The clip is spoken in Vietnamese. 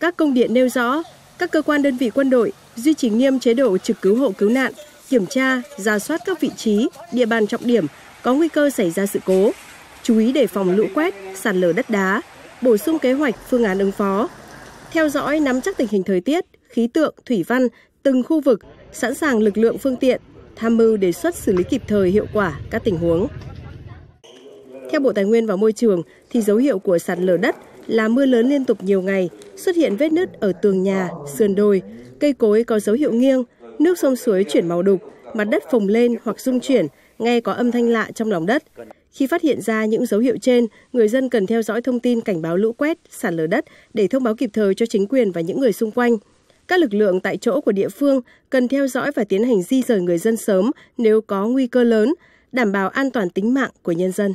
Các công điện nêu rõ, các cơ quan đơn vị quân đội duy trì nghiêm chế độ trực cứu hộ cứu nạn, kiểm tra, ra soát các vị trí, địa bàn trọng điểm có nguy cơ xảy ra sự cố, chú ý đề phòng lũ quét, sạt lở đất đá, bổ sung kế hoạch phương án ứng phó, theo dõi nắm chắc tình hình thời tiết, khí tượng, thủy văn từng khu vực, sẵn sàng lực lượng phương tiện, tham mưu đề xuất xử lý kịp thời hiệu quả các tình huống. Theo Bộ Tài nguyên và Môi trường thì dấu hiệu của sạt lở đất là mưa lớn liên tục nhiều ngày, xuất hiện vết nứt ở tường nhà, sườn đồi, cây cối có dấu hiệu nghiêng, nước sông suối chuyển màu đục, mặt đất phồng lên hoặc rung chuyển, nghe có âm thanh lạ trong lòng đất. Khi phát hiện ra những dấu hiệu trên, người dân cần theo dõi thông tin cảnh báo lũ quét, sạt lở đất để thông báo kịp thời cho chính quyền và những người xung quanh. Các lực lượng tại chỗ của địa phương cần theo dõi và tiến hành di rời người dân sớm nếu có nguy cơ lớn, đảm bảo an toàn tính mạng của nhân dân.